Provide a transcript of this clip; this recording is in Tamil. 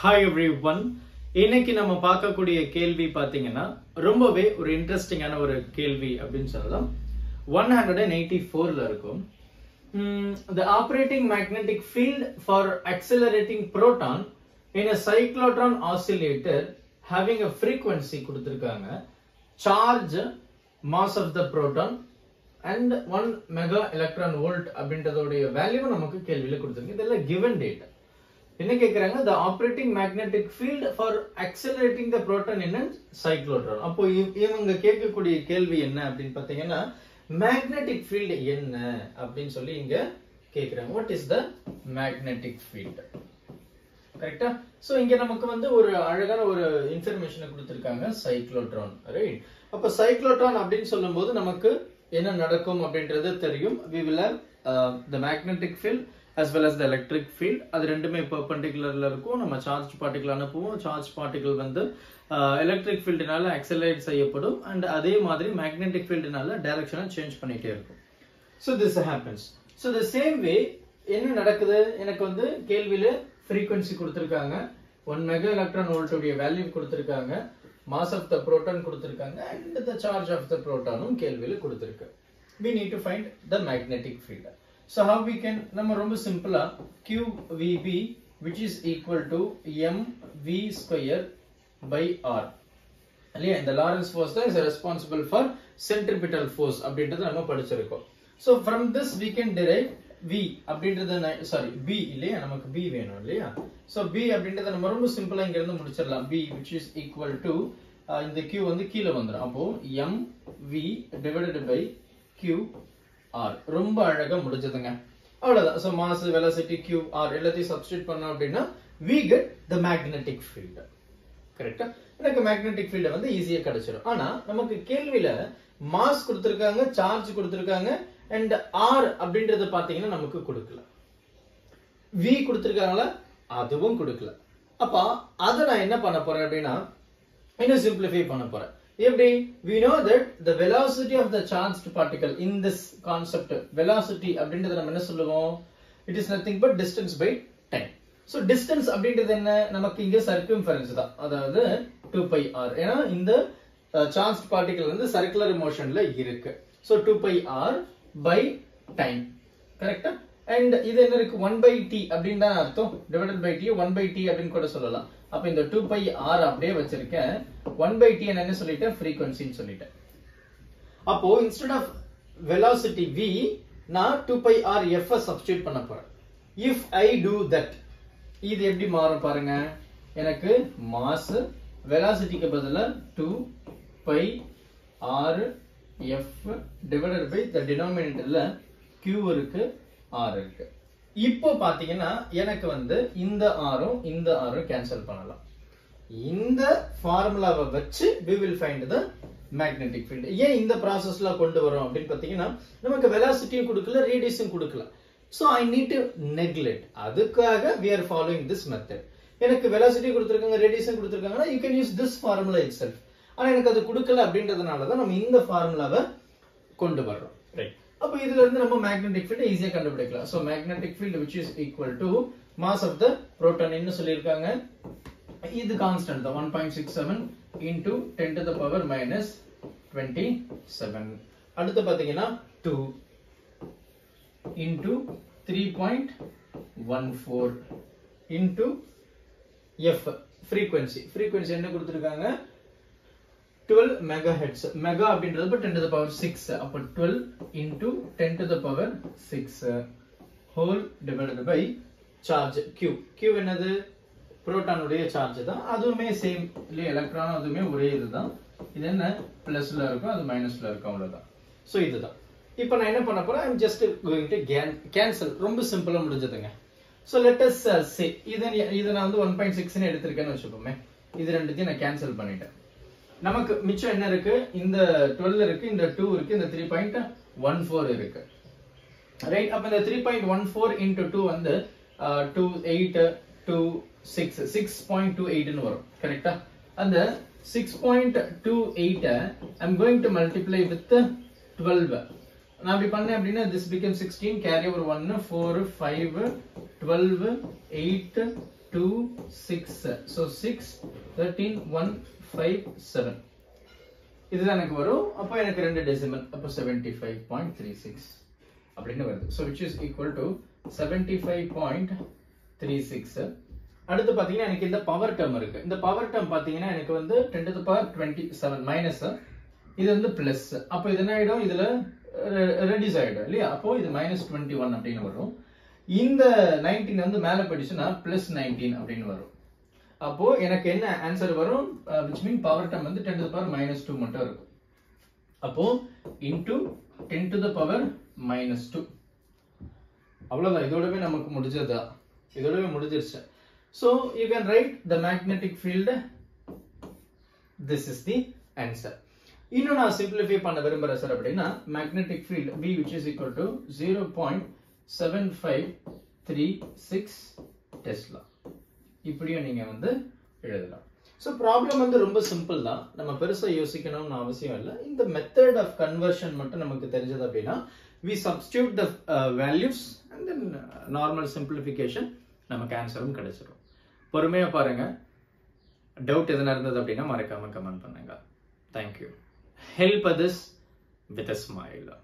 ஹாய் எவ்ரி ஒன் இன்னைக்கு நம்ம பார்க்கக்கூடிய கேள்வி பார்த்தீங்கன்னா ரொம்பவே ஒரு இன்ட்ரெஸ்டிங்கான ஒரு கேள்வி அப்படின்னு சொல்லலாம். ஒன் ஹண்ட்ரட் அண்ட் எயிட்டி ஃபோர்ல இருக்கும் the operating magnetic field for accelerating proton in a cyclotron oscillator having a frequency கொடுத்துருக்காங்க. Charge mass of the proton and one mega electron volt அப்படின்றதோடைய value நமக்கு கேள்வியில் கொடுத்துருக்கு. இதெல்லாம் கிவன் டேட்டா என்ன கேக்குறாங்க? The operating magnetic field for accelerating the proton in cyclotron அப்போ இவங்க கேட்கக்கூடிய கேள்வி என்ன அப்படின்னு பாத்தீங்கன்னா மேக்னெட்டிக் ஃபீல்டு என்ன அப்படின்னு சொல்லி இங்க கேக்குறாங்க. What is the magnetic field கரெக்டா சோ இங்க நமக்கு வந்து ஒரு அழகான ஒரு இன்ஃபர்மேஷனை கொடுத்துருக்காங்க சைக்ளோட்ரான் ரைட் அப்ப சைக்ளோட்ரான் அப்படின்னு சொல்லும்போது நமக்கு என்ன நடக்கும் அப்படின்றது தெரியும். We will the magnetic field as well as the as field அது ரெண்டுமே பெர்பெண்டிகுலர்ல இருக்கும். நம்ம சார்ஜ் பார்ட்டிகல் அனுப்புவோம். சார்ஜ் பார்ட்டிகல் வந்து எலக்ட்ரிக் ஃபீல்டுனால அக்சலரேட் செய்யப்படும். அண்ட் அதே மாதிரி மேக்னெட்டிக் ஃபீல்டுனால டைரக்ஷனை சேஞ்ச் பண்ணிகிட்டே இருக்கும். So this happens so the same way என்ன நடக்குது? எனக்கு வந்து கேள்வியில் ஃப்ரீக்வன்சி கொடுத்துருக்காங்க. ஒன் மெகா எலக்ட்ரான் வோல்ட்டுடைய வேல்யூ கொடுத்துருக்காங்க. மாஸ் ஆஃப் த ப்ரோட்டான் கொடுத்துருக்காங்க. And the charge of the ப்ரோட்டானும் கேள்வியில் கொடுத்துருக்கு. We need to find the magnetic field so how we can நம்ம ரொம்ப சிம்பிளா qvb which is equal to mv square by r. இல்லையா? இந்த லாரன்ஸ் ஃபோர்ஸ் தான் is responsible for centripetal force அப்படின்றத நம்ம படிச்சிருக்கோம். So from this we can derive v அப்படின்றத சாரி பி இல்லையா? நமக்கு பி வேணும் இல்லையா? ஸோ பி அப்படின்றத நம்ம ரொம்ப சிம்பிளா இங்க இருந்து முடிச்சிடலாம். B which is equal to இந்த q வந்து கீழே வந்துடும் அப்போ M v divided by q r ரொம்ப அழகா முடிஞ்சதுங்க. அவ்வளவுதான். So mass velocity Q R எல்லாத்தையும் சப்ஸ்டிட் பண்ணோம் அப்படின்னா we get the magnetic field கரெக்டா எனக்கு மேக்னெட்டிக் ஃபீல்ட் வந்து ஈஸியா கிடைச்சிடும் ஆனா நமக்கு கேள்வியில மாஸ் கொடுத்துருக்காங்க சார்ஜ் கொடுத்துருக்காங்க அண்ட் ஆர் அப்படின்றத பாத்தீங்கன்னா நமக்கு கொடுக்கல. வி கொடுத்துருக்காங்களா? அதுவும் கொடுக்கல. அப்ப அதை நான் என்ன பண்ண போறேன் அப்படின்னா இன்னும் சிம்பிளிஃபை பண்ண போறேன். எப்படி we know that the velocity of the charged particle in this concept velocity அப்படின்றத நம்ம என்ன சொல்லுவோம் it is nothing but distance by time so distance அப்படின்றது என்ன நமக்கு இங்க circumference தான் அதாவது 2 pi r ஏன்னா இந்த சார்ஜ் பார்ட்டிகல் வந்து சர்க்குலர் மோஷன்ல இருக்கு so 2 pi r by time கரெக்டா அண்ட் இது என்ன இருக்கு? ஒன் பை டி அப்படின்னு தான் அர்த்தம். Divided by T one by T அப்படின்னு கூட சொல்லலாம். அப்ப இந்த டூ பை ஆர் அப்படியே வச்சிருக்கேன். ஒன் பை டி என்ன சொல்லிட்டேன்? ஃப்ரீக்வன்சின்னு சொல்லிட்டேன். அப்போ இன்ஸ்டெட் ஆஃப் வெலாசிட்டி வி நான் two by R F substitute பண்ண போறேன். இஃப் ஐ டூ தட் இது எப்படி மாறும் பாருங்க. எனக்கு மாஸ் வெலாசிட்டிக்கு பதிலாக two pi R F divided by the டினாமினேட்டர்ல Q இருக்கு. ஆறு இருக்கு. இப்போ பாத்தீங்கன்னா எனக்கு வந்து இந்த ஆரும் இந்த ஆரும் கேன்சல் பண்ணலாம். இந்த ஃபார்முலாவை வச்சு we will find the magnetic field ஏன் இந்த ப்ராசஸ்ல கொண்டு வரோம் அப்படின்னு பாத்தீங்கன்னா நமக்கு வெலாசிட்டியும் கொடுக்கல ரேடியஸும் கொடுக்கல. So I need to neglect. அதுக்காக we are following this method எனக்கு வெலாசிட்டி கொடுத்துருக்காங்க ரேடியஸும் கொடுத்துருக்காங்கன்னா you can use this formula itself ஆனால் எனக்கு அது கொடுக்கல அப்படின்றதுனால தான் நம்ம இந்த ஃபார்முலாவை கொண்டு வர்றோம். ரைட் அப்போ இதுல இருந்து நம்ம மேக்னெட்டிக் ஃபீல்ட் ஈஸியா கண்டுபிடிக்கலாம். So magnetic field which is equal to mass of the proton என்ன சொல்லியிருக்காங்க. இது கான்ஸ்டன்ட் தான். One point six seven into ten to the power minus twenty seven அடுத்து பாத்தீங்கன்னா two into three point one four into F frequency frequency என்ன கொடுத்துருக்காங்க? 12 மெகா ஹெட்ஸ் மெகா அப்படின்றது ten to the power six அப்போ twelve into ten to the power six whole divided by charge Q Q என்னது? புரோட்டானுடைய சார்ஜ் தான். அதுவுமே சேம் இல்லையா எலக்ட்ரான் அதுவுமே ஒரே இதுதான். இது என்ன? பிளஸ்ல இருக்கும் அது மைனஸ்ல இருக்கும் அவ்வளவுதான். ஸோ இதுதான். இப்போ நான் என்ன பண்ண போறேன்? I'm just going to cancel ரொம்ப சிம்பிளா முடிஞ்சதுங்க. ஸோ லெட்டஸ்ட் சே இதை இதை நான் வந்து ஒன் பாயிண்ட் சிக்ஸ்னு எடுத்திருக்கேன்னு வச்சுப்போமே இது ரெண்டுத்தையும் நான் கேன்சல் பண்ணிட்டேன். நமக்கு மிச்சம் என்ன இருக்கு? இந்த 12 இருக்கு இந்த டூ இருக்கு இந்த த்ரீ பாயிண்ட் ஒன் ஃபோர் இருக்கு. ரைட் அப்ப இந்த three point one four into two வந்து two eight two six six point two எயிட்னு வரும். கரெக்டா அந்த six point two எயிட்டை I'm going to multiply with twelve நான் அப்படி பண்ணேன் அப்படின்னா this become sixteen carry over ஒன்னு four five twelve eight two six so six thirteen one five seven இதுதான் எனக்கு வரும். அப்போ எனக்கு ரெண்டு டெசிமல் அப்போ seventy five point three six அப்படின்னு வருது. So which is equal to seventy five point three six அடுத்து பார்த்தீங்கன்னா எனக்கு இந்த பவர் டேர்ம் இருக்கு. இந்த பவர் டேர்ம் பார்த்தீங்கன்னா எனக்கு வந்து ten to power twenty seven minus இது வந்து பிளஸ் அப்போ இது என்ன ஆயிடும்? இதுல ரெடியூஸ் ஆயிடும் இல்லையா? அப்போ இது மைனஸ் டுவெண்ட்டி ஒன் அப்படின்னு வரும். இந்த நைன்டீன் வந்து மேலே போயிடுச்சுன்னா பிளஸ் நைன்டீன் அப்படின்னு வரும். அப்போ எனக்கு என்ன ஆன்சர் வரும்? விச் மீன் பவர் டம் வந்து ten to power minus two மட்டும் இருக்கும். அப்போ into ten to the power minus two அவ்வளோதான் இதோடவே நமக்கு முடிஞ்சதா? இதோடவே முடிஞ்சிருச்சு. So you can write the magnetic field this is the answer இன்னும் நான் சிம்பிளிஃபை பண்ண விரும்புறேன் சார் அப்படின்னா magnetic field B which is equal to zero point seven five three six tesla இப்படியும் நீங்க வந்து எழுதலாம். ஸோ ப்ராப்ளம் வந்து ரொம்ப சிம்பிள் தான். நம்ம பெருசாக யோசிக்கணும்னு அவசியம் இல்லை. இந்த மெத்தட் ஆஃப் கன்வர்ஷன் மட்டும் நமக்கு தெரிஞ்சது அப்படின்னா we substitute the values and then normal simplification நமக்கு ஆன்சரும் கிடைச்சிடும் பொறுமையாக பாருங்க. டவுட் எதனா இருந்தது அப்படின்னா மறக்காம கமெண்ட் பண்ணுங்க. Thank you help others with a ஸ்மைலா